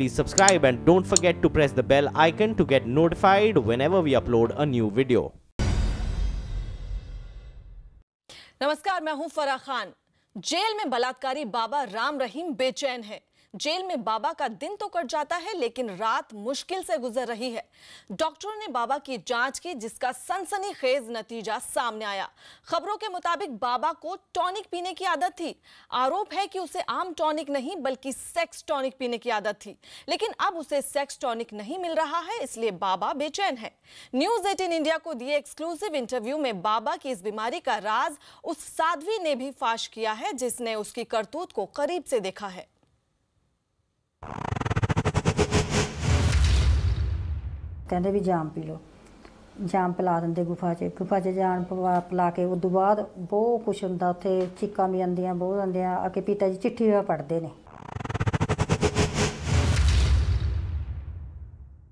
please subscribe and don't forget to press the bell icon to get notified whenever we upload a new video. नमस्कार मैं हूँ Farah Khan jail में बलात्कारी बाबा राम रहीम बेचैन है जेल में बाबा का दिन तो कट जाता है, लेकिन रात मुश्किल से गुजर रही है। डॉक्टरों ने बाबा की जाँच की, जिसका सनसनीखेज नतीजा सामने आया। खबरों के मुताबिक बाबा को टॉनिक पीने की आदत थी। आरोप है कि उसे आम टॉनिक नहीं, बल्कि सेक्स टॉनिक पीने की आदत थी। लेकिन अब उसे सेक्स टॉनिक नहीं मिल रहा है, इसलिए बाबा बेचैन है। न्यूज़ 18 इंडिया को दिए एक्सक्लूसिव इंटरव्यू में बाबा की इस बीमारी का राज उस साध्वी ने भी फाश किया है, जिसने उसकी करतूत को करीब से देखा है। ਕਹਿੰਦੇ ਵੀ ਜਾਮ ਪੀ ਲਓ ਜਾਮ ਪਿਲਾ ਦਿੰਦੇ ਗੁਫਾ 'ਚ ਗੁਫਾ 'ਚ ਜਾਮ ਪਵਾ ਪਿਲਾ ਕੇ ਉਸ ਤੋਂ ਬਾਅਦ ਬਹੁਤ ਕੁਛ ਹੁੰਦਾ ਉੱਥੇ ਚੀਕਾਂ ਵੀ ਆਉਂਦੀਆਂ ਬਹੁਤ ਆਉਂਦੀਆਂ ਆ ਕੇ ਪਿਤਾ ਜੀ ਚਿੱਠੀ ਵੀ ਪੜ੍ਹਦੇ ਨੇ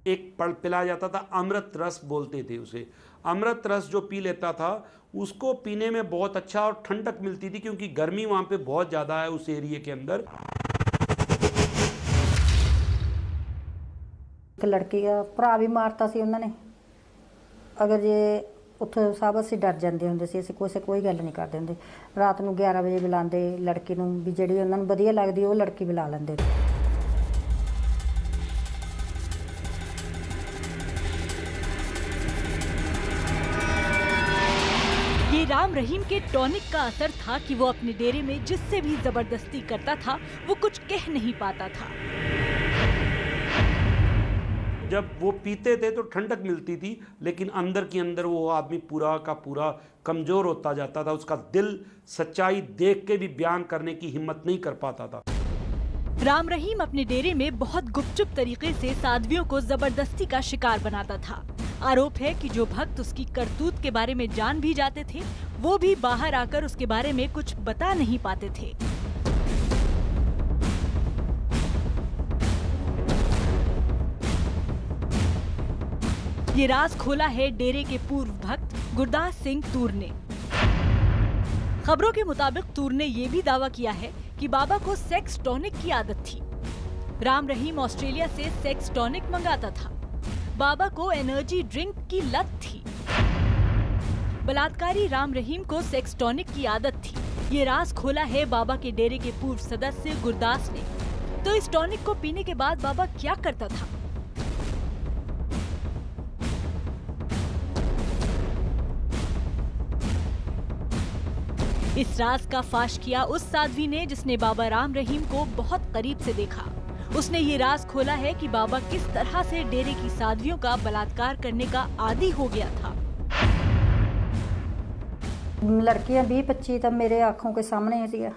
एक पल पिलाया जाता था अमृत रस बोलते थे उसे अमृत रस जो पी लेता था उसको पीने में बहुत अच्छा और ठंडक मिलती थी क्योंकि गर्मी वहाँ पे बहुत ज़्यादा है उस एरिए के अंदर ਇੱਕ ਲੜਕੀ ਦਾ ਭਰਾ ਵੀ ਮਾਰਤਾ ਸੀ ਉਹਨਾਂ ਨੇ ਅਗਰ ਜੇ ਉੱਥੇ ਸਭ ਅਸੀਂ ਡਰ ਜਾਂਦੇ ਹੁੰਦੇ ਸੀ ਅਸੀਂ ਕੋਈ ਕੋਈ ਗੱਲ ਨਹੀਂ ਕਰਦੇ ਹੁੰਦੇ ਰਾਤ ਨੂੰ 11 ਵਜੇ ਬੁਲਾਉਂਦੇ ਲੜਕੀ ਨੂੰ ਵੀ ਜਿਹੜੀ ਉਹਨਾਂ ਨੂੰ ਵਧੀਆ ਲੱਗਦੀ ਉਹ ਲੜਕੀ ਬੁਲਾ ਲੈਂਦੇ ये राम रहीम के टॉनिक का असर था कि वो अपने डेरे में जिससे भी जबरदस्ती करता था वो कुछ कह नहीं पाता था जब वो पीते थे तो ठंडक मिलती थी, लेकिन अंदर की अंदर वो आदमी पूरा का पूरा कमज़ोर होता जाता था, उसका दिल सच्चाई देख के भी बयान करने की हिम्मत नहीं कर पाता था। राम रहीम अपने डेरे में बहुत गुपचुप तरीके से साध्वियों को ज़बरदस्ती का शिकार बनाता था। आरोप है कि जो भक्त उसकी करतूत के बारे में जान भी जाते थे, वो भी बाहर आकर उसके बारे में कुछ बता नहीं पाते थे। ये राज खोला है डेरे के पूर्व भक्त गुरदास सिंह तूर ने। खबरों के मुताबिक तूर ने ये भी दावा किया है कि बाबा को सेक्स टॉनिक की आदत थी। राम रहीम ऑस्ट्रेलिया से सेक्स टॉनिक मंगाता था। बाबा को एनर्जी ड्रिंक की लत थी। बलात्कारी राम रहीम को सेक्स टॉनिक की आदत थी। ये राज खोला है बाबा के डेरे के पूर्व सदस्य गुरदास ने। तो इस टॉनिक को पीने के बाद बाबा क्या करता था? इस राज का फाश किया उस साध्वी ने जिसने बाबा राम रहीम को बहुत करीब से देखा। उसने ये राज खोला है कि बाबा किस तरह से डेरे की साधवियों का बलात्कार करने का आदि हो गया था। लड़कियाँ भी पच्ची तब मेरे आँखों के सामने है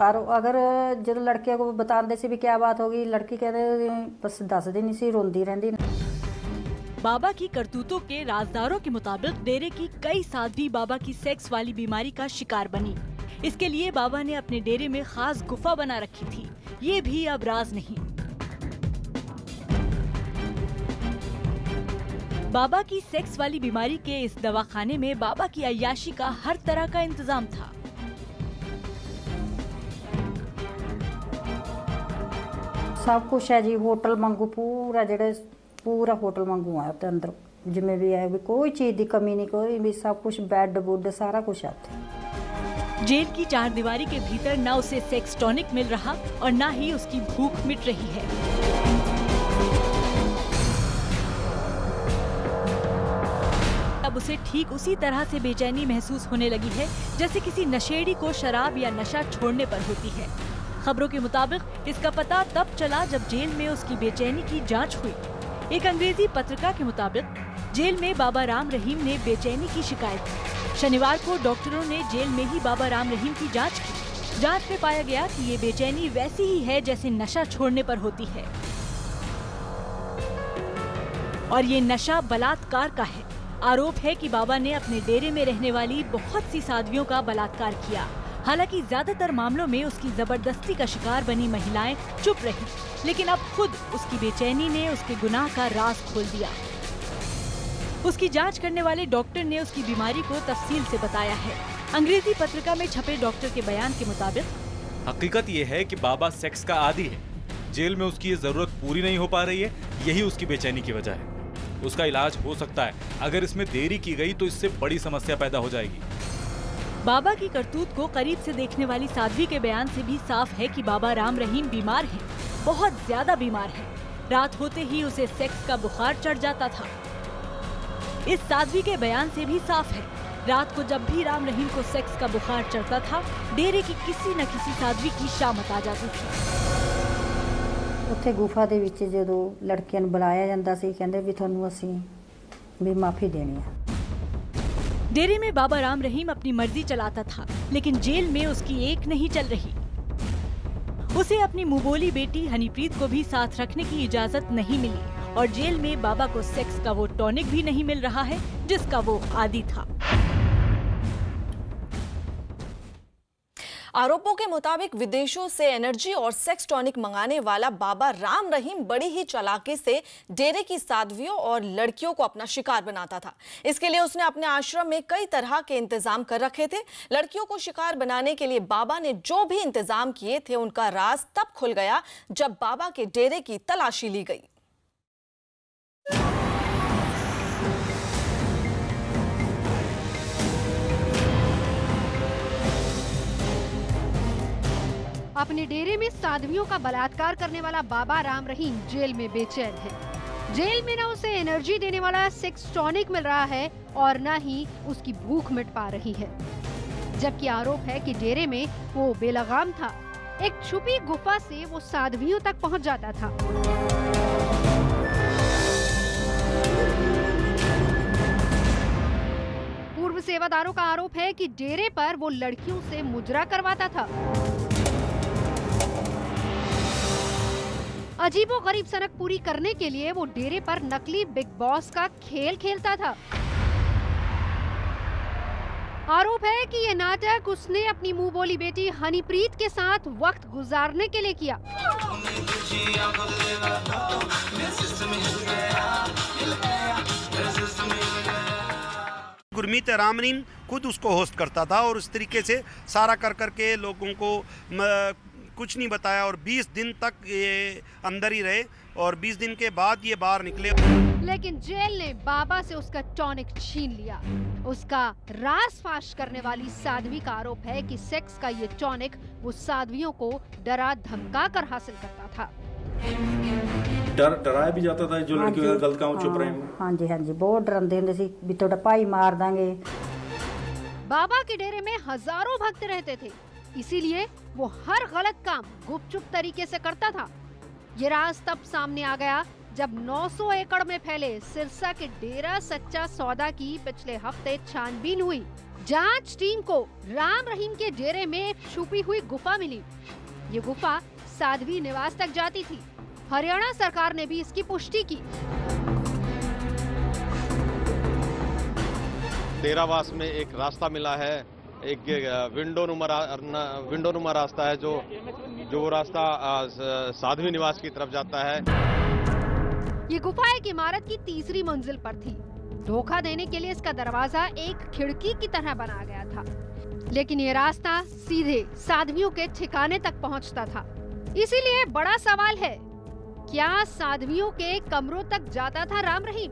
और अगर जब लड़कियों को बताते से भी क्या बात होगी, लड़की कहते बस दस दिन इसी रोंदी रहती बाबा की करतूतों के राजदारों के मुताबिक डेरे की कई साध्वी बाबा की सेक्स वाली बीमारी का शिकार बनी। इसके लिए बाबा ने अपने डेरे में खास गुफा बना रखी थी। ये भी अब राज नहीं। बाबा की सेक्स वाली बीमारी के इस दवाखाने में बाबा की अयाशी का हर तरह का इंतज़ाम था। सब कुछ है जी, होटल मंगू पूरा जेडे पूरा होटल मंगवाया तो अंदर। जिम्मे भी है भी कोई चीज़ की कमी नहीं, कोई भी सब कुछ बेड बुड सारा कुछ है जेल की चार दीवारी के भीतर न उसे सेक्स टॉनिक मिल रहा और न ही उसकी भूख मिट रही है। अब उसे ठीक उसी तरह से बेचैनी महसूस होने लगी है, जैसे किसी नशेड़ी को शराब या नशा छोड़ने पर होती है। खबरों के मुताबिक इसका पता तब चला जब जेल में उसकी बेचैनी की जाँच हुई। एक अंग्रेज़ी पत्रिका के मुताबिक, जेल में बाबा राम रहीम ने बेचैनी की शिकायत। की शनिवार को डॉक्टरों ने जेल में ही बाबा राम रहीम की जाँच की। जाँच में पाया गया कि ये बेचैनी वैसी ही है जैसे नशा छोड़ने पर होती है। और ये नशा बलात्कार का है। आरोप है कि बाबा ने अपने डेरे में रहने वाली बहुत सी साधवियों का बलात्कार किया। हालाँकि ज़्यादातर मामलों में उसकी ज़बरदस्ती का शिकार बनी महिलाएँ चुप रही, लेकिन अब खुद उसकी बेचैनी ने उसके गुनाह का राज खोल दिया। उसकी जाँच करने वाले डॉक्टर ने उसकी बीमारी को तफसील से बताया है। अंग्रेज़ी पत्रिका में छपे डॉक्टर के बयान के मुताबिक, हकीकत ये है कि बाबा सेक्स का आदि है। जेल में उसकी ये ज़रूरत पूरी नहीं हो पा रही है, यही उसकी बेचैनी की वजह है। उसका इलाज हो सकता है। अगर इसमें देरी की गई तो इससे बड़ी समस्या पैदा हो जाएगी। बाबा की करतूत को करीब से देखने वाली साध्वी के बयान से भी साफ है कि बाबा राम रहीम बीमार हैं, बहुत ज्यादा बीमार हैं। रात होते ही उसे सेक्स का बुखार चढ़ जाता था इस साध्वी के बयान से भी साफ है रात को जब भी राम रहीम को सेक्स का बुखार चढ़ता था डेरे की किसी न किसी साध्वी की शामत आ जाती थी ਉੱਥੇ ਗੁਫਾ ਦੇ ਵਿੱਚ ਜਦੋਂ ਲੜਕੀਆਂ ਨੂੰ ਬੁਲਾਇਆ ਜਾਂਦਾ ਸੀ ਕਹਿੰਦੇ ਵੀ ਤੁਹਾਨੂੰ ਅਸੀਂ ਵੀ ਮਾਫੀ ਦੇਣੀ ਆ डेरे में बाबा राम रहीम अपनी मर्ज़ी चलाता था, लेकिन जेल में उसकी एक नहीं चल रही। उसे अपनी मुबोली बेटी हनीप्रीत को भी साथ रखने की इजाज़त नहीं मिली, और जेल में बाबा को सेक्स का वो टॉनिक भी नहीं मिल रहा है, जिसका वो आदि था। आरोपों के मुताबिक विदेशों से एनर्जी और सेक्स टॉनिक मंगाने वाला बाबा राम रहीम बड़ी ही चालाकी से डेरे की साध्वियों और लड़कियों को अपना शिकार बनाता था। इसके लिए उसने अपने आश्रम में कई तरह के इंतज़ाम कर रखे थे। लड़कियों को शिकार बनाने के लिए बाबा ने जो भी इंतज़ाम किए थे, उनका राज तब खुल गया जब बाबा के डेरे की तलाशी ली गई। अपने डेरे में साध्वियों का बलात्कार करने वाला बाबा राम रहीम जेल में बेचैन है। जेल में न उसे एनर्जी देने वाला सेक्स टॉनिक मिल रहा है और न ही उसकी भूख मिट पा रही है। जबकि आरोप है कि डेरे में वो बेलगाम था। एक छुपी गुफा से वो साध्वियों तक पहुँच जाता था। पूर्व सेवादारों का आरोप है कि डेरे पर वो लड़कियों से मुजरा करवाता था। अजीबो गरीब सनक पूरी करने के लिए वो डेरे पर नकली बिग बॉस का खेल खेलता था। आरोप है कि ये नाटक उसने अपनी मुँह बोली बेटी हनीप्रीत के साथ वक्त गुजारने के लिए किया। गुरमीत रामरीम खुद उसको होस्ट करता था और उस तरीके से सारा कर कर के लोगों को कुछ नहीं बताया और 20 दिन तक ये अंदर ही रहे और 20 दिन के बाद ये बाहर निकले लेकिन जेल ने बाबा से उसका टॉनिक छीन लिया उसका रास फाश करने वाली साध्वी का आरोप है कि सेक्स का ये टॉनिक वो साध्वियों को डरा धमका कर हासिल करता था ਡਰ ਡਰਾਇਆ ਵੀ ਜਾਂਦਾ था जो लड़कियों का गलत काम चुप रहे ਹਾਂ, हैं ਹਾਂਜੀ ਹਾਂਜੀ ਬਹੁਤ ਡਰਾਉਂਦੇ ਹੁੰਦੇ ਸੀ ਵੀ ਤੁਹਾਡਾ ਭਾਈ ਮਾਰ ਦਾਂਗੇ बाबा के डेरे में हजारों भक्त रहते थे इसीलिए वो हर गलत काम गुपचुप तरीके से करता था। ये राज तब सामने आ गया जब 900 एकड़ में फैले सिरसा के डेरा सच्चा सौदा की पिछले हफ़्ते छानबीन हुई। जाँच टीम को राम रहीम के डेरे में एक छुपी हुई गुफा मिली। ये गुफा साध्वी निवास तक जाती थी। हरियाणा सरकार ने भी इसकी पुष्टि की। डेरावास में एक रास्ता मिला है। एक विंडो नुमा विंडो नुमा रास्ता है जो जो रास्ता साध्वी निवास की तरफ़ जाता है। ये गुफा एक इमारत की तीसरी मंजिल पर थी। धोखा देने के लिए इसका दरवाज़ा एक खिड़की की तरह बनाया गया था। लेकिन ये रास्ता सीधे साध्वियों के ठिकाने तक पहुँचता था। इसीलिए बड़ा सवाल है, क्या साध्वियों के कमरों तक जाता था राम रहीम?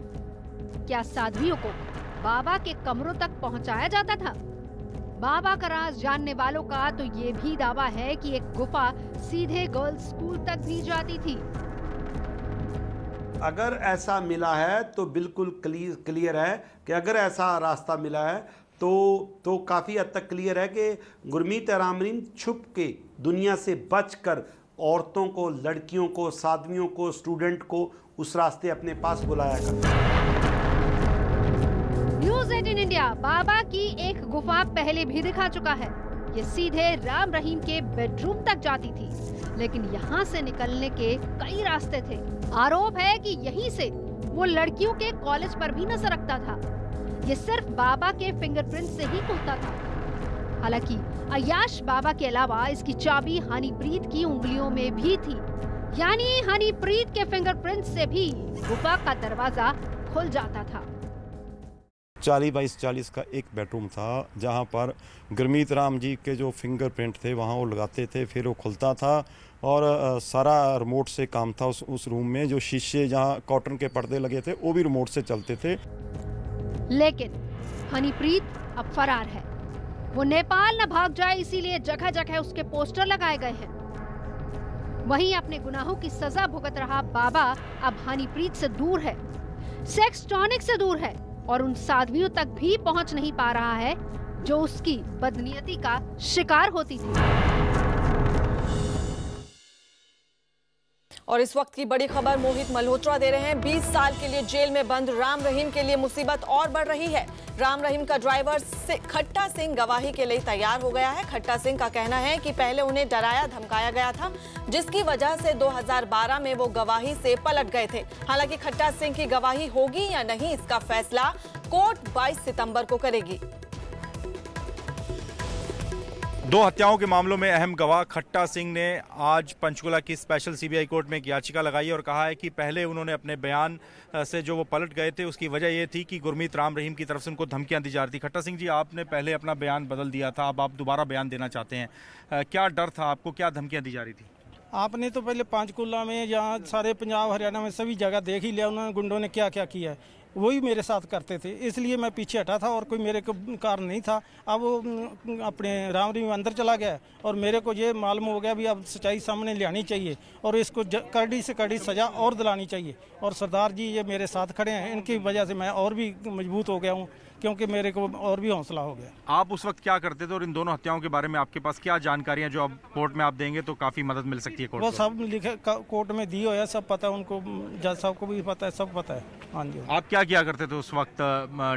क्या साध्वियों को बाबा के कमरों तक पहुँचाया जाता था? बाबा का राज जानने वालों का तो ये भी दावा है कि एक गुफा सीधे गर्ल्स स्कूल तक भी जाती थी। अगर ऐसा मिला है तो बिल्कुल क्लियर है कि अगर ऐसा रास्ता मिला है तो तो काफ़ी हद तक क्लियर है कि गुरमीत रामरीम छुप के दुनिया से बचकर औरतों को, लड़कियों को साधवियों को, स्टूडेंट को उस रास्ते अपने पास बुलाया करता न्यूज़ 18 इंडिया बाबा की एक गुफा पहले भी दिखा चुका है? ये सीधे राम रहीम के बेडरूम तक जाती थी। लेकिन यहाँ से निकलने के कई रास्ते थे। आरोप है कि यहीं से वो लड़कियों के कॉलेज पर भी नज़र रखता था। ये सिर्फ़ बाबा के फिंगरप्रिंट से ही खुलता था। हालाँकि अयाश बाबा के अलावा इसकी चाबी हनीप्रीत की उंगलियों में भी थी। यानी हनीप्रीत के फिंगरप्रिंट से भी गुफा का दरवाज़ा खुल जाता था। चालीस बाईस चालीस का एक बेडरूम था, जहाँ पर गुरमीत राम जी के जो फिंगरप्रिंट थे, वहाँ वो लगाते थे, फिर वो खुलता था और सारा रिमोट से काम था उस उस रूम में, जो शीशे जहाँ कॉटन के पर्दे लगे थे, वो भी रिमोट से चलते थे। लेकिन, हनीप्रीत अब फरार है। वो नेपाल न भाग जाए, इसीलिए जगह जगह उसके पोस्टर लगाए गए हैं। वहीं अपने गुनाहों की सजा भुगत रहा बाबा, अब हनीप्रीत से दूर है। सेक्स टॉनिक से दूर है। और उन साध्वियों तक भी पहुँच नहीं पा रहा है, जो उसकी बदनीयती का शिकार होती थी। और इस वक्त की बड़ी खबर मोहित मल्होत्रा दे रहे हैं। 20 साल के लिए जेल में बंद राम रहीम के लिए मुसीबत और बढ़ रही है। राम रहीम का ड्राइवर से खट्टा सिंह गवाही के लिए तैयार हो गया है। खट्टा सिंह का कहना है कि पहले उन्हें डराया, धमकाया गया था, जिसकी वजह से 2012 में वो गवाही से पलट गए थे। हालाँकि खट्टा सिंह की गवाही होगी या नहीं, इसका फैसला कोर्ट 22 सितंबर को करेगी। दो हत्याओं के मामलों में अहम गवाह खट्टा सिंह ने आज पंचकुला की स्पेशल सीबीआई कोर्ट में एक याचिका लगाई और कहा है कि पहले उन्होंने अपने बयान से जो वो पलट गए थे, उसकी वजह ये थी कि गुरमीत राम रहीम की तरफ़ से उनको धमकियाँ दी जा रही थी। खट्टा सिंह जी, आपने पहले अपना बयान बदल दिया था, अब आप दोबारा बयान देना चाहते हैं। क्या डर था आपको? क्या धमकियाँ दी जा रही थी? आपने तो पहले पंचकुला में यहाँ सारे पंजाब, हरियाणा में सभी जगह देख ही लिया, उन्होंने गुंडों ने क्या क्या किया है। वही मेरे साथ करते थे। इसलिए मैं पीछे हटा था और कोई मेरे को कारण नहीं था। अब वो अपने राम रहीम अंदर चला गया और मेरे को ये मालूम हो गया भी अब सच्चाई सामने लानी चाहिए और इसको कड़ी से कड़ी सजा और दिलानी चाहिए। और सरदार जी ये मेरे साथ खड़े हैं। इनकी वजह से मैं और भी मज़बूत हो गया हूँ। क्योंकि मेरे को और भी हौसला हो गया। आप उस वक्त क्या करते थे और इन दोनों हत्याओं के बारे में आपके पास क्या जानकारियाँ जो आप कोर्ट में आप देंगे तो काफ़ी मदद मिल सकती है कोर्ट वो सब लिखे कोर्ट में दी हो सब पता है उनको जज साहब को भी पता है सब पता है। हाँ जी। आप क्या किया करते थे उस वक्त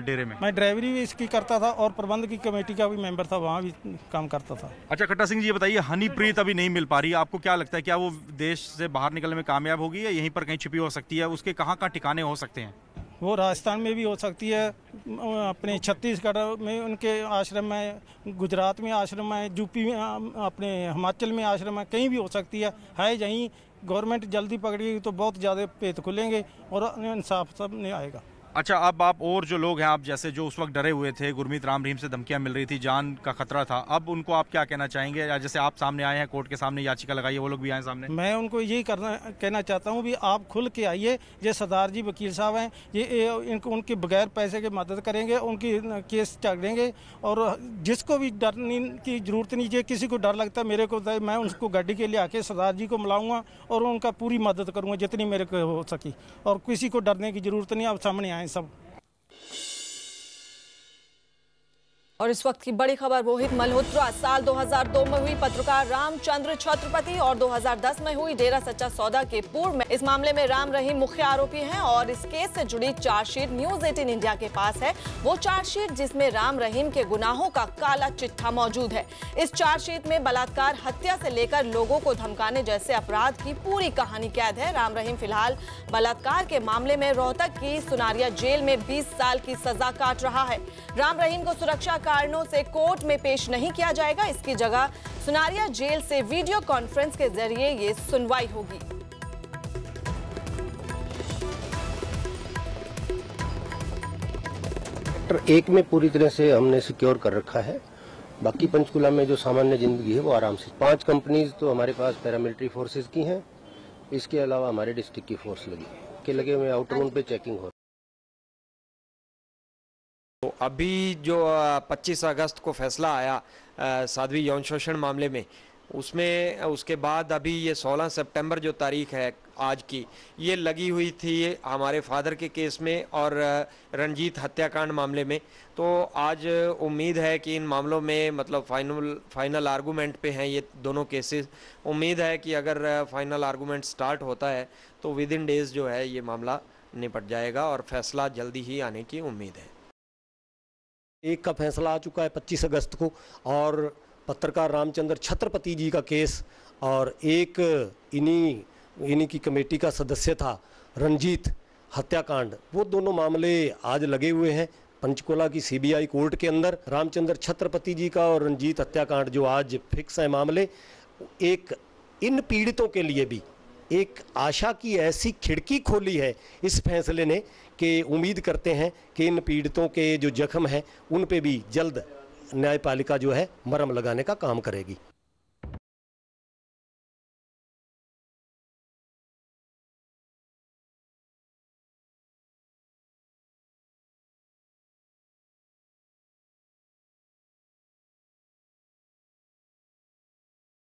डेरे में? मैं ड्राइवरी भी इसकी करता था और प्रबंध की कमेटी का भी मेंबर था वहाँ भी काम करता था। अच्छा खट्टा सिंह जी बताइए हनीप्रीत अभी नहीं मिल पा रही। आपको क्या लगता है क्या वो देश से बाहर निकलने में कामयाब होगी या यहीं पर कहीं छिपी हो सकती है? उसके कहाँ कहाँ ठिकाने हो सकते हैं? वो राजस्थान में भी हो सकती है। अपने छत्तीसगढ़ में उनके आश्रम है गुजरात में आश्रम है, यूपी में, अपने हिमाचल में आश्रम है, कहीं भी हो सकती है। है यहीं। गवर्नमेंट जल्दी पकड़ेगी तो बहुत ज़्यादा पेत खुलेंगे और इंसाफ सब नहीं आएगा। अच्छा अब आप और जो लोग हैं आप जैसे जो उस वक्त डरे हुए थे गुरमीत राम रहीम से धमकियाँ मिल रही थी जान का खतरा था अब उनको आप क्या कहना चाहेंगे? जैसे आप सामने आए हैं कोर्ट के सामने याचिका लगाई वो लोग भी आए सामने? मैं उनको यही करना कहना चाहता हूँ भी आप खुल के आइए ये सरदार जी वकील साहब हैं ये, इनको उनके बगैर पैसे के मदद करेंगे उनकी केस चढ़ेंगे और जिसको भी डरने की ज़रूरत नहीं है किसी को डर लगता है मेरे को तो मैं उनको गाड़ी के लिए आके सरदार जी को मिलाऊँगा और उनका पूरी मदद करूँगा जितनी मेरे को हो सकी और किसी को डरने की ज़रूरत नहीं आप सामने आए सब और इस वक्त की बड़ी खबर रोहित मल्होत्रा, साल 2002 में हुई पत्रकार रामचंद्र छत्रपति और 2010 में हुई डेरा सच्चा सौदा के पूर्व में। इस मामले में राम रहीम मुख्य आरोपी हैं और इस केस से जुड़ी चार्जशीट न्यूज़ 18 इंडिया के पास है। वो चार्जशीट जिसमें राम रहीम के गुनाहों का काला चिट्ठा मौजूद है। इस चार्जशीट में बलात्कार, हत्या से लेकर लोगों को धमकाने जैसे अपराध की पूरी कहानी कैद है। राम रहीम फ़िलहाल बलात्कार के मामले में रोहतक की सुनारिया जेल में 20 साल की सजा काट रहा है। राम रहीम को सुरक्षा कारणों से कोर्ट में पेश नहीं किया जाएगा। इसकी जगह सुनारिया जेल से वीडियो कॉन्फ्रेंस के ज़रिए ये सुनवाई होगी। सेक्टर एक में पूरी तरह से हमने सिक्योर कर रखा है। बाकी पंचकुला में जो सामान्य ज़िंदगी है वो आराम से। पाँच कंपनीज़ तो हमारे पास पैरामिलिट्री फोर्सेज की हैं। इसके अलावा हमारे डिस्ट्रिक्ट की फोर्स लगी। के लगे हुए आउटर पे चेकिंग हो। अभी जो अ, 25 अगस्त को फैसला आया साध्वी यौन शोषण मामले में उसमें उसके बाद अभी ये 16 सितंबर जो तारीख है आज की ये लगी हुई थी हमारे फादर के केस में और रंजीत हत्याकांड मामले में। तो आज उम्मीद है कि इन मामलों में मतलब फाइनल फाइनल आर्गूमेंट पे हैं ये दोनों केसेस। उम्मीद है कि अगर फाइनल आर्गूमेंट स्टार्ट होता है तो विद इन डेज़ जो है ये मामला निपट जाएगा और फैसला जल्दी ही आने की उम्मीद है। एक का फैसला आ चुका है 25 अगस्त को, और पत्रकार रामचंद्र छत्रपति जी का केस, और एक इन्हीं इन्हीं की कमेटी का सदस्य था, रंजीत हत्याकांड। वो दोनों मामले आज लगे हुए हैं पंचकुला की सीबीआई कोर्ट के अंदर। रामचंद्र छत्रपति जी का और रंजीत हत्याकांड जो आज फिक्स है मामले, एक इन पीड़ितों के लिए भी एक आशा की ऐसी खिड़की खोली है। इस फैसले ने कि उम्मीद करते हैं कि इन पीड़ितों के जो जख्म हैं, उन पे भी जल्द न्यायपालिका जो है, मरम लगाने का काम करेगी।